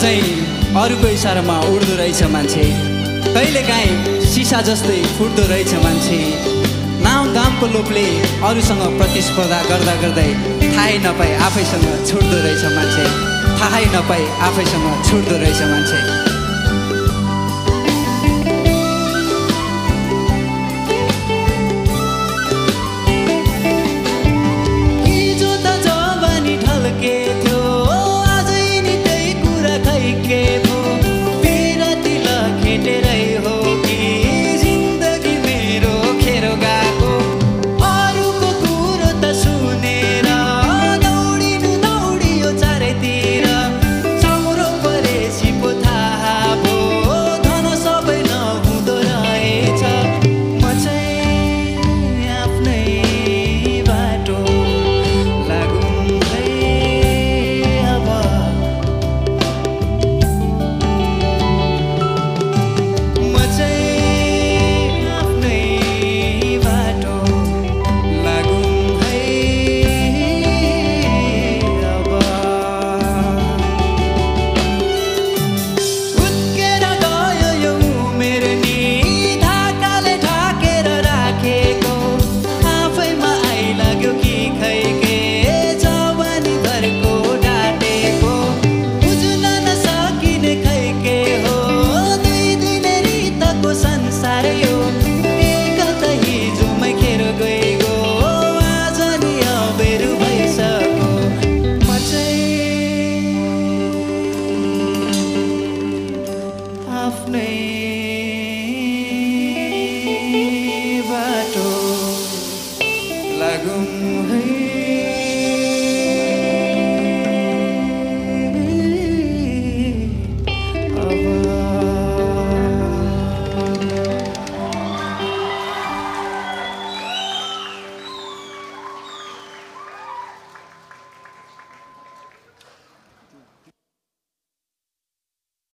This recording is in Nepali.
चाहिँ अरूको इसारामा उड्दो रहेछ मान्छे। कहिलेकाहीँ सिसा जस्तै फुट्दो रहेछ मान्छे। नाम दामको लोभले अरूसँग प्रतिस्पर्धा गर्दा गर्दै थाहै नपाई आफैसँग छुट्दो रहेछ मान्छे। थाहै नपाई आफैसँग छुट्दो रहेछ मान्छे। रितको संसार यो। हिजोमै खेर गएको। आज म आफ्नै बाटो लागौँ।